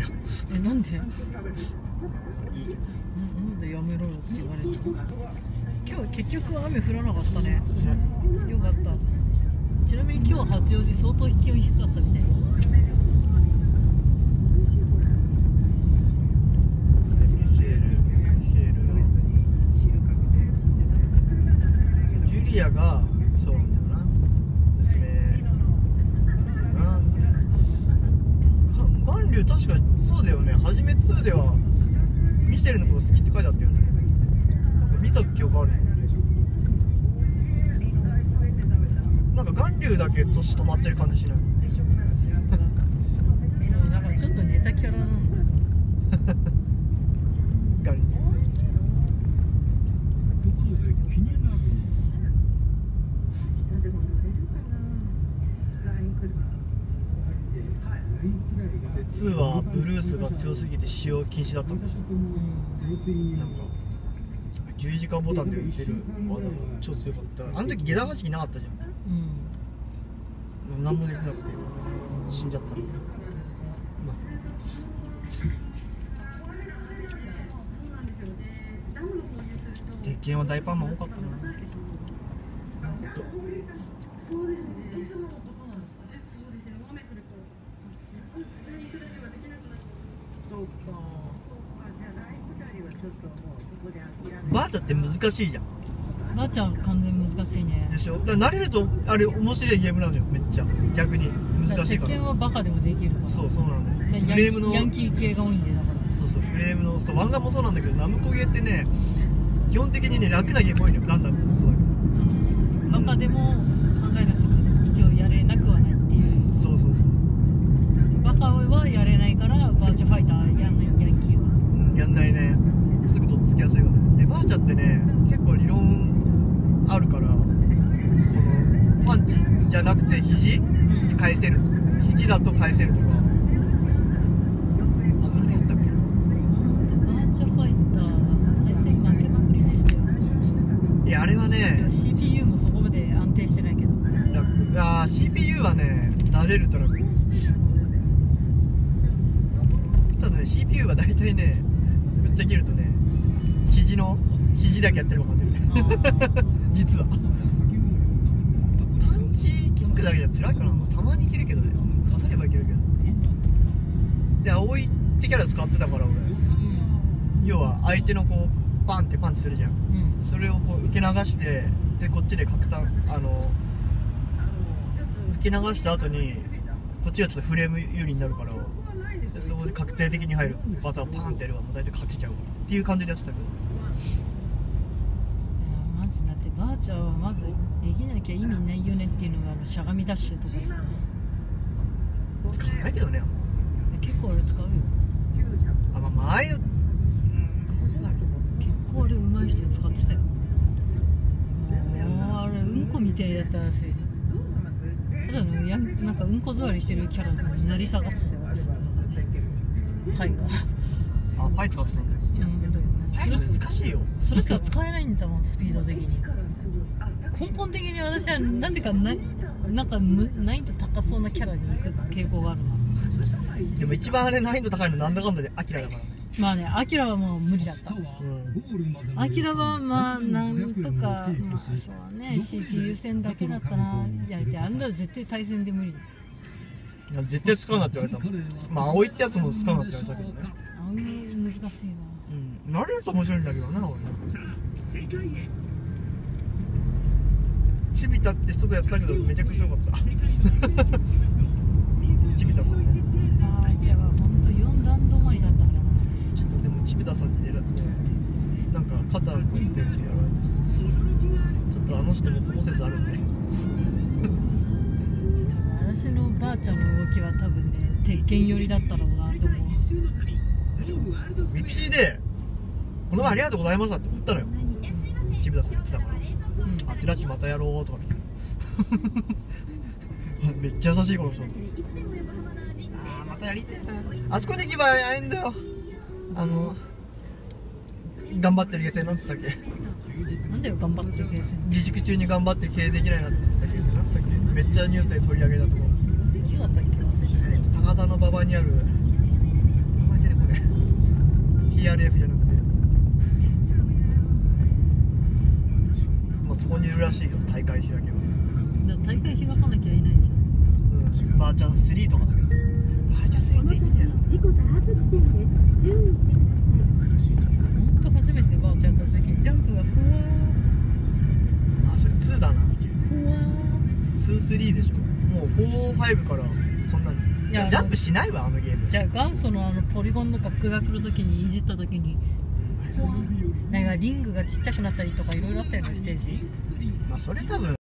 よ えなんで？なんでやめろよって言われた今日結局雨降らなかったね。ね。よかった。ちなみに今日八王子相当気温低かったみたい。ジュリアがそう9確かにそうだよね。はじめ2ではミシェルのこと好きって書いてあったよね。なんか見た記憶ある。なんか巌流だけ年止まってる感じしない？2はブルースが強すぎて使用禁止だったんでしょ。うんなんか10時間ボタンで打てるあでも超強かった。あの時下段発揮なかったじゃん。うん何もできなくて死んじゃったんだまあ。鉄拳は大パンマン多かったなーチャって難しいじゃん。ばあちゃん完全に難しいね。でしょ？だから慣れるとあれ面白いゲームなのよめっちゃ。逆に。難しい鉄から。拳はバカでもできるから。そうそうなんだよフレームのヤンキー系が多いんでだから。そうそうフレームのそう漫画もそうなんだけどナムコゲーってね基本的にね楽なゲーム多いのよガンダムもそうだけど。バカでも考えなくても一応やれなくはないっていう。そうそうそう。バカはやれないからバーチャファイターやんないヤンキーは。うんやんないね。すぐとっつきやすいから。ねでバーチャってね結構理論あるからこのパンチじゃなくて肘に返せる。肘だと返せるとか。あと何やったっけな。バーチャファイターは対戦負けまくりでしたよ。いやあれはでねも CPU もそこまで安定してないけど。楽あー CPU はね慣れると楽。ただね CPU は大体ねぶっちゃけるとね肘の肘だけやってる分かってる。実は。パンチキックだけじゃ辛いかな、まあたまにいけるけどね。刺さればいけるけど。で葵ってキャラ使ってたから俺。うん。要は相手のこうバンってパンチするじゃん。うん。それをこう受け流してでこっちで角炭あの受け流した後にこっちがちょっとフレーム有利になるからでそこで確定的に入る。技をパーンってやればもう大体勝てちゃうっていう感じでやってたけど。まずだってバーチャはまずできなきゃ意味ないよねっていうのがあのしゃがみダッシュとかさ使わないけどね結構あれ使うよ。あまあ前どうだろ結構あれ上手い人使ってたよ。もうあれうんこみたいだったらしただのやんなんかうんこ座りしてるキャラになり下がってたよ私はパイが。うあパイ使ってたんだ。ようん。難しいよ。それしか使えないんだもんスピード的に。根本的に私はなぜかななんかむ難易度高そうなキャラに行く傾向があるな。でも一番あれ難易度高いのなんだかんだでアキラだからね。まあねアキラはもう無理だった。うん。アキラはまあなんとかまあそうだね CPU 戦だけだったな。やりてあんなの絶対対戦で無理。いや絶対使うなって言われたもん。まあ葵ってやつも使うなって言われたけどね。ああいう難しいわうん。慣れると面白いんだけどな俺。チビタって人とやったけどめちゃくちゃ良かった。チビタさんね。あーじゃあほんと4段止まりだったからな。ちょっとでもチビタさんに狙って。なんか肩こうやってやられて。ちょっとあの人も保護説あるんで私のばあちゃんの動きは多分ね鉄拳寄りだったろうなと思う。ミクシーで「この前ありがとうございました」って送ったのよ。チビタさん。言ってたからうん。あテラッチまたやろうとかって めっちゃ優しいこの人。あーまたやりたいな。あそこに行けば会えんだよ。あの頑張ってるゲーなんつったっけ。なんだよ頑張ってるケー自粛中に頑張って経営できないなって言ってたけどなんつったっけ。めっちゃニュースで取り上げたとこ。ろ、何だったっけ忘れてたよえーと高田の馬場にある TRF じゃなくて。まあそこにいるらしいけど大会開けば。大会開かなきゃいないじゃん。うん。バーチャン3とかだけど。バーチャン3っていいんだよな事故多発地点で注意してください。ほんと初めてバーチャやった時ジャンプがふわあそれ2だな。ー。ふわ23でしょ。もう45からこんなんいやジャンプしないわあのゲーム。ーじゃあ元祖のあのポリゴンの楽が来る時にいじった時に。ふわーなんかリングがちっちゃくなったりとかいろいろあったよねステージ。まあそれ多分